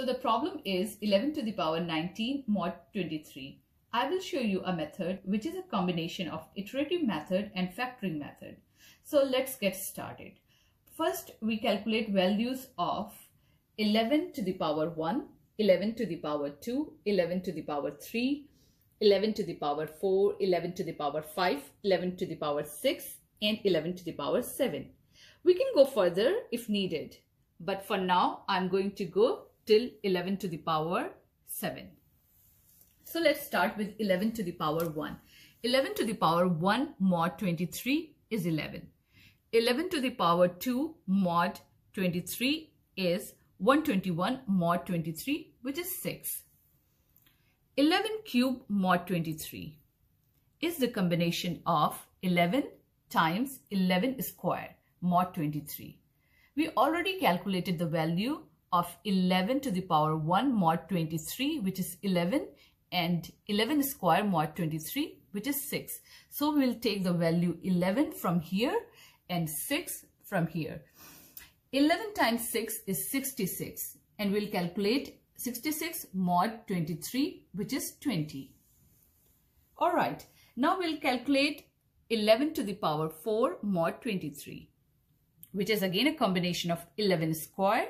So the problem is 11 to the power 19 mod 23. I will show you a method which is a combination of iterative method and factoring method. So let's get started. First, we calculate values of 11 to the power 1, 11 to the power 2, 11 to the power 3, 11 to the power 4, 11 to the power 5, 11 to the power 6, and 11 to the power 7. We can go further if needed, but for now, I'm going to go till 11 to the power 7. So let's start with 11 to the power 1. 11 to the power 1 mod 23 is 11. 11 to the power 2 mod 23 is 121 mod 23 which is 6. 11 cube mod 23 is the combination of 11 times 11 square mod 23. We already calculated the value of 11 to the power 1 mod 23 which is 11 and 11 square mod 23 which is 6. So we'll take the value 11 from here and 6 from here. 11 times 6 is 66 and we'll calculate 66 mod 23 which is 20. Alright, now we'll calculate 11 to the power 4 mod 23 which is again a combination of 11 square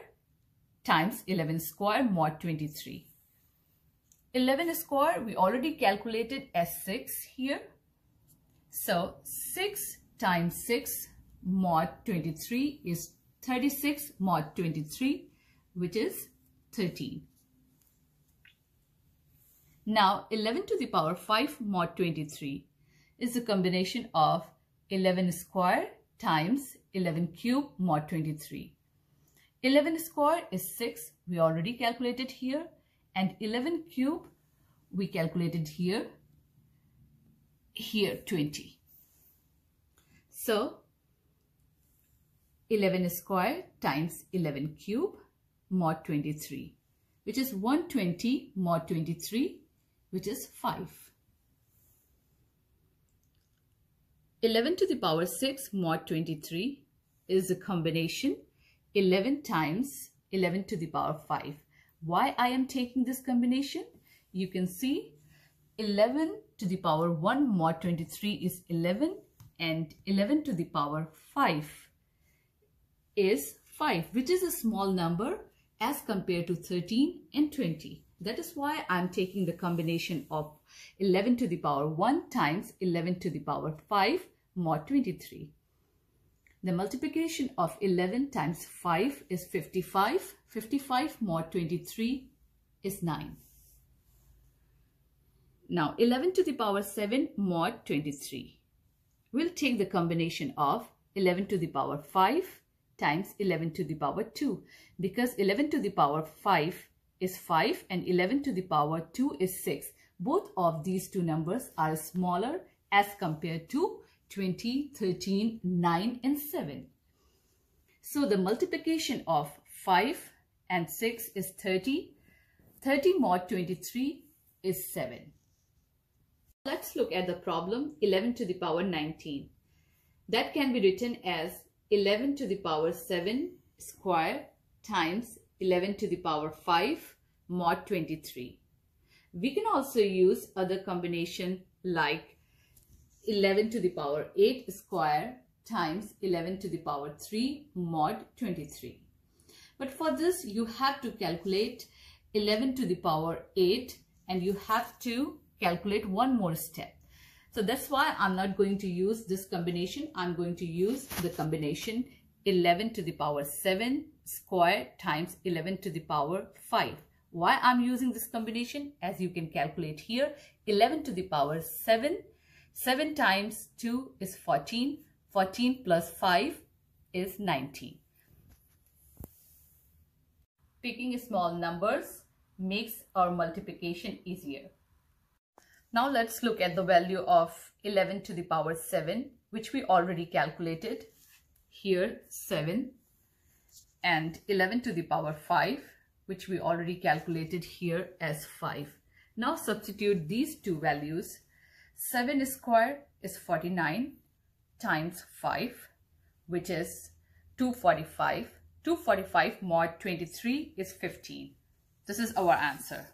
times 11 square mod 23. 11 square we already calculated as 6 here. So 6 times 6 mod 23 is 36 mod 23 which is 13. Now 11 to the power 5 mod 23 is a combination of 11 square times 11 cube mod 23. 11 square is 6 we already calculated here and 11 cube we calculated here here 20. So 11 square times 11 cube mod 23 which is 120 mod 23 which is 5. 11 to the power 6 mod 23 is a combination 11 times 11 to the power 5. Why I am taking this combination? You can see 11 to the power 1 mod 23 is 11 and 11 to the power 5 is 5 which is a small number as compared to 13 and 20. That is why I'm taking the combination of 11 to the power 1 times 11 to the power 5 mod 23. The multiplication of 11 times 5 is 55. 55 mod 23 is 9. Now 11 to the power 7 mod 23. We'll take the combination of 11 to the power 5 times 11 to the power 2 because 11 to the power 5 is 5 and 11 to the power 2 is 6. Both of these two numbers are smaller as compared to 20, 13, 9 and 7. So the multiplication of 5 and 6 is 30. 30 mod 23 is 7. Let's look at the problem 11 to the power 19. That can be written as 11 to the power 7 square times 11 to the power 5 mod 23. We can also use other combination like 11 to the power 8 square times 11 to the power 3 mod 23. But for this you have to calculate 11 to the power 8 and you have to calculate one more step. So that's why I'm not going to use this combination. I'm going to use the combination 11 to the power 7 square times 11 to the power 5. Why I'm using this combination? As you can calculate here, 11 to the power 7 7 times 2 is 14. 14 plus 5 is 19. Picking small numbers makes our multiplication easier. Now let's look at the value of 11 to the power 7 which we already calculated. Here 7 and 11 to the power 5 which we already calculated here as 5. Now substitute these two values 7 square is 49 times 5 which is 245. 245 mod 23 is 15. This is our answer.